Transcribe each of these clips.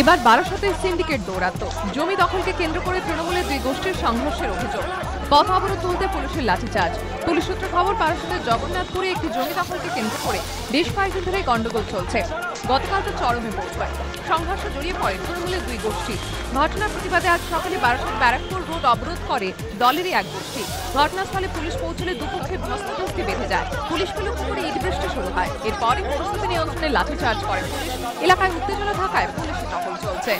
এবার বারাসতের সিন্ডিকেট দৌরাত্ম। জমি দখলকে কেন্দ্র করে তৃণমূলের দুই গোষ্ঠীর সংঘর্ষের অভিযোগ। পথ অবরোধ তুলতে পুলিশের লাঠিচার্জ। পুলিশ সূত্রে খবর বারাসতের জগন্নাথপুরে একটি জমি দখলকে কেন্দ্র করে বেশ কয়েকদিন ধরে গন্ডগোল চলছে। গতকাল তো চরমে পৌঁছায়। সংঘর্ষ জড়িয়ে পড়ে তৃণমূলের দুই গোষ্ঠী। ঘটনার প্রতিবাদে আজ সকালে বারাসত ব্যারাকপুর রোড অবরোধ করে দলেরই এক গোষ্ঠী। ঘটনাস্থলে পুলিশ পৌঁছলে দুপক্ষে ধস্তাধস্তি বেঁধে যায়। পুলিশকে লক্ষ্য করে ইট বৃষ্টি শুরু হয়। এরপরে পরিস্থিতি নিয়ন্ত্রণে লাঠিচার্জ করে পুলিশ। এলাকায় উত্তেজনা থাকায় পুলিশের টহল চলছে।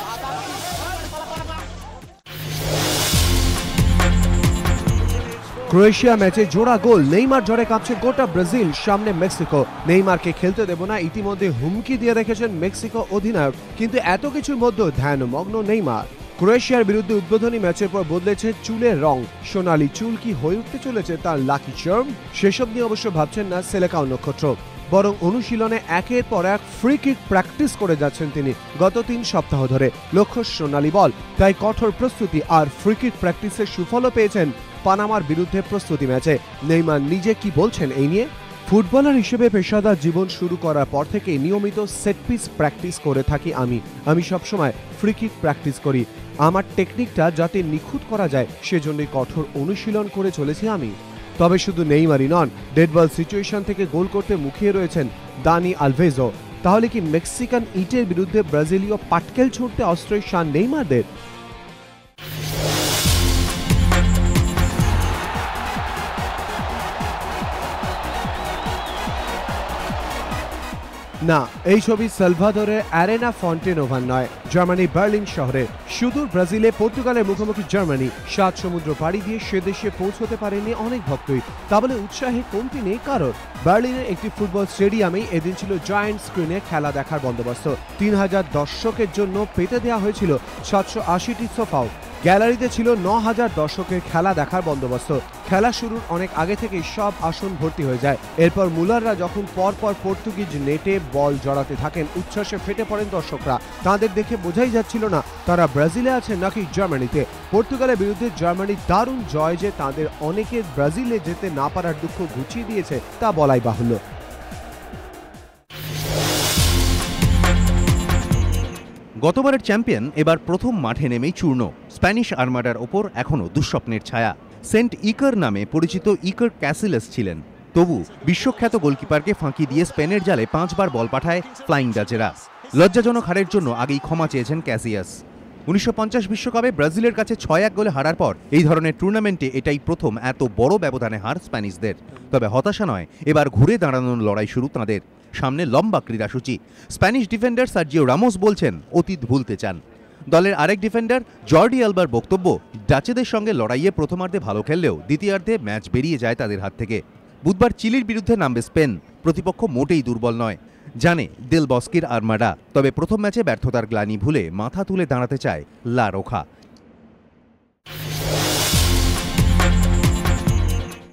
ক্রোয়েশিয়া ম্যাচে জোড়া গোল। নেইমার জ্বরে কাঁপছে গোটা ব্রাজিল, সামনে মেক্সিকো। নেইমারকে খেলতে দেব না, ইতিমধ্যে হুমকি দিয়ে রেখেছেন মেক্সিকো অধিনায়ক। কিন্তু এত কিছুর মধ্যে ধ্যানমগ্ন নেইমার। ক্রোয়েশিয়ার বিরুদ্ধে উদ্বোধনী ম্যাচের পর বদলেছে চুলের রং। সোনালি চুল কি হয়ে উঠতে চলেছে তার লাকি চার্ম? সেসব নিয়ে অবশ্য ভাবছেন না সেলেকাও নক্ষত্র। বরং অনুশীলনে একের পর এক ফ্রি কিক প্র্যাকটিস করে যাচ্ছেন তিনি গত তিন সপ্তাহ ধরে। লক্ষ্য সোনালি বল। তাই কঠোর প্রস্তুতি আর ফ্রি কিক প্র্যাকটিসের সুফলও পেয়েছেন পানামার বিরুদ্ধে প্রস্তুতি ম্যাচে। নেইমার নিজে কি বলছেন এই নিয়ে? ফুটবলার হিসেবে পেশাদার জীবন শুরু করার পর থেকে নিয়মিত সেট পিস প্র্যাকটিস করে থাকি আমি। আমি সবসময় ফ্রি কিক প্র্যাকটিস করি। আমার টেকনিকটা যাতে নিখুঁত করা যায়, সেজন্যই কঠোর অনুশীলন করে চলেছি আমি। তবে শুধু নেইমারই নন, ডেডবল সিচুয়েশন থেকে গোল করতে মুখিয়ে রয়েছেন দানি আলভেজো। তাহলে কি মেক্সিকান ইটের বিরুদ্ধে ব্রাজিলীয় পাটকেল ছুটতে অস্ত্রের শান নেইমারদের? না, এই ছবি সালভাদরের অ্যারেনা ফন্টেনোভার নয়। জার্মানি বার্লিন শহরে সুদূর ব্রাজিলে, পর্তুগালের মুখোমুখি জার্মানি সাত সমুদ্র পাড়ি দিয়ে সে দেশে পৌঁছতে পারেনি অনেক ভক্তই। তা বলে উৎসাহে কমতি নেই কারোর। বার্লিনের একটি ফুটবল স্টেডিয়ামেই এদিন ছিল জয়েন্ট স্ক্রিনে খেলা দেখার বন্দোবস্ত। তিন হাজার দর্শকের জন্য পেতে দেওয়া হয়েছিল সাতশো আশিটি সোফাও। গ্যালারিতে ছিল ন হাজার দর্শকের খেলা দেখার বন্দোবস্ত। খেলা শুরুর অনেক আগে থেকেই সব আসন ভর্তি হয়ে যায়। এরপর মুলাররা যখন পরপর পর্তুগিজ নেটে বল জড়াতে থাকেন, উচ্ছ্বাসে ফেটে পড়েন দর্শকরা। তাদের দেখে বোঝাই যাচ্ছিল না, তারা ব্রাজিলে আছেন নাকি জার্মানিতে। পর্তুগালের বিরুদ্ধে জার্মানি দারুণ জয় যে তাদের অনেকের ব্রাজিলে যেতে না পারার দুঃখ ঘুচিয়ে দিয়েছে, তা বলাই বাহুল্য। গতবারের চ্যাম্পিয়ন এবার প্রথম মাঠে নেমেই চূর্ণ। স্প্যানিশ আর্মাডার ওপর এখনও দুঃস্বপ্নের ছায়া। সেন্ট ইকার নামে পরিচিত ইকার ক্যাসিলেস ছিলেন। তবু বিশ্বখ্যাত গোলকিপারকে ফাঁকি দিয়ে স্পেনের জালে পাঁচবার বল পাঠায় ফ্লাইং ডাচেরা লজ্জাজনক হারের জন্য আগেই ক্ষমা চেয়েছেন ক্যাসিয়াস। উনিশশো বিশ্বকাপে ব্রাজিলের কাছে ছয় এক গোলে হারার পর এই ধরনের টুর্নামেন্টে এটাই প্রথম এত বড় ব্যবধানে হার স্প্যানিশদের। তবে হতাশা নয়, এবার ঘুরে দাঁড়ানোর লড়াই শুরু তাঁদের। সামনে লম্বা ক্রীড়াসূচি। স্প্যানিশ ডিফেন্ডার সার্জিও রামোস বলছেন, অতীত ভুলতে চান। দলের আরেক ডিফেন্ডার, জর্ডি আলবার বক্তব্য, ডাচেদের সঙ্গে লড়াইয়ে প্রথমার্ধে ভালো খেললেও দ্বিতীয়ার্ধে ম্যাচ বেরিয়ে যায় তাদের হাত থেকে। বুধবার চিলির বিরুদ্ধে নামবে স্পেন। প্রতিপক্ষ মোটেই দুর্বল নয়। জানে, দিল বস্কির আর্মাডা। তবে প্রথম ম্যাচে ব্যর্থতার গ্লানি ভুলে মাথা তুলে দাঁড়াতে চায় লা রোখা।